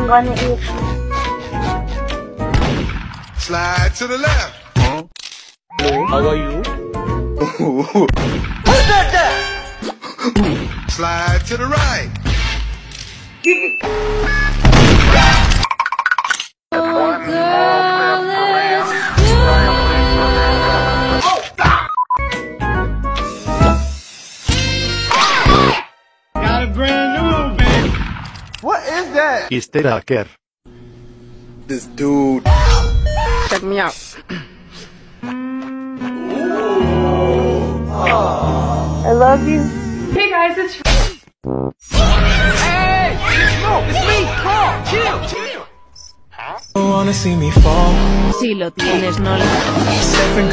wanna eat. Slide to the left. Hello, how are you? Slide to the right. Easter hacker. This dude. Check me out. I love you. Hey guys, it's Hey, it's me. Come. You wanna see me fall. Si lo tienes, no lo... Stephen Curry